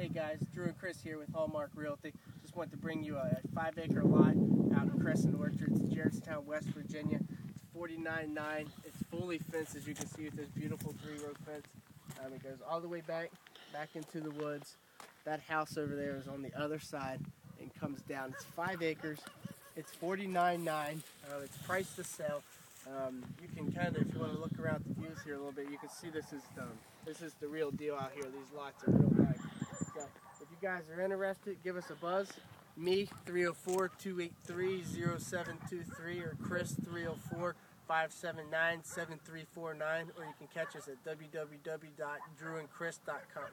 Hey guys, Drew and Chris here with Hallmark Realty. Just want to bring you a five acre lot out in Crescent Orchards, Gerrardstown, West Virginia. It's 49.9. It's fully fenced as you can see with this beautiful three row fence. Um, it goes all the way back, back into the woods. That house over there is on the other side and comes down. It's five acres. It's 49.9. Uh, it's priced to sell. Um, you can kind of, if you want to look around the views here a little bit, you can see this is um, this is the real deal out here. These lots are real nice. Guys are interested, give us a buzz. Me, 304-283-0723 or Chris, 304-579-7349 or you can catch us at www.drewandchris.com.